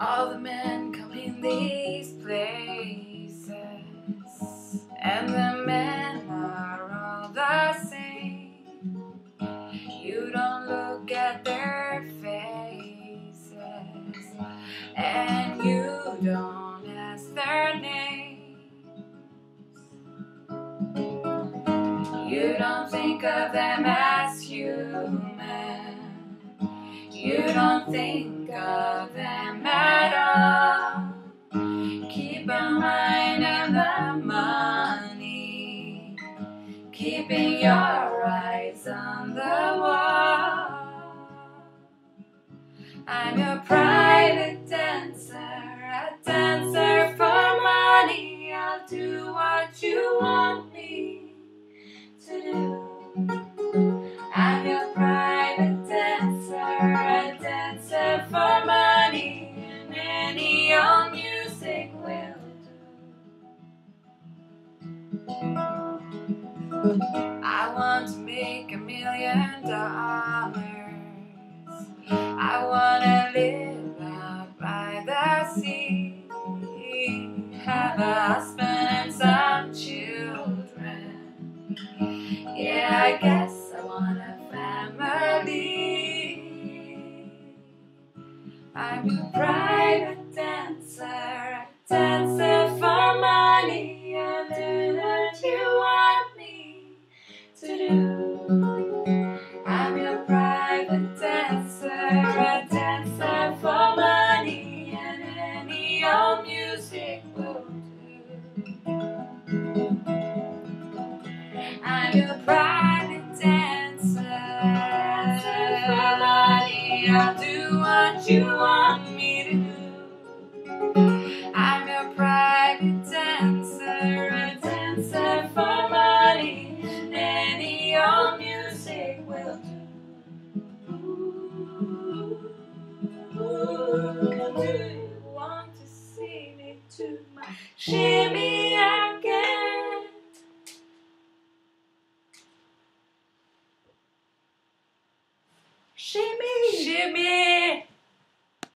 All the men come in these places, and the men are all the same. You don't look at their faces, and you don't ask their names. You don't think of them as. You think of them at all. Keep in mind of the money, keeping your eyes on the wall. I'm your private dancer, a dancer for money. I'll do what you want me to do. I'm your private dancer, dancer I want to make a million dollars. I wanna live out by the sea, have a husband and some children. Yeah, I guess I want a family. I'm a private I'm your private dancer. I'll do what you want me to do. I'm your private dancer, a dancer for money. Any old music will do. Shimmy! Shimmy!